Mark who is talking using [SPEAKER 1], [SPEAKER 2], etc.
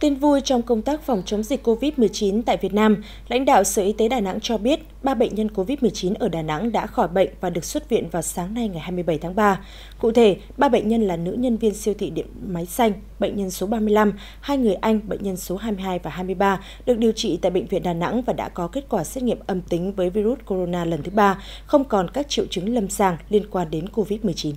[SPEAKER 1] Tin vui trong công tác phòng chống dịch COVID-19 tại Việt Nam, lãnh đạo Sở Y tế Đà Nẵng cho biết ba bệnh nhân COVID-19 ở Đà Nẵng đã khỏi bệnh và được xuất viện vào sáng nay ngày 27 tháng 3. Cụ thể, ba bệnh nhân là nữ nhân viên siêu thị điện máy xanh, bệnh nhân số 35, hai người Anh, bệnh nhân số 22 và 23 được điều trị tại Bệnh viện Đà Nẵng và đã có kết quả xét nghiệm âm tính với virus corona lần thứ ba, không còn các triệu chứng lâm sàng liên quan đến COVID-19.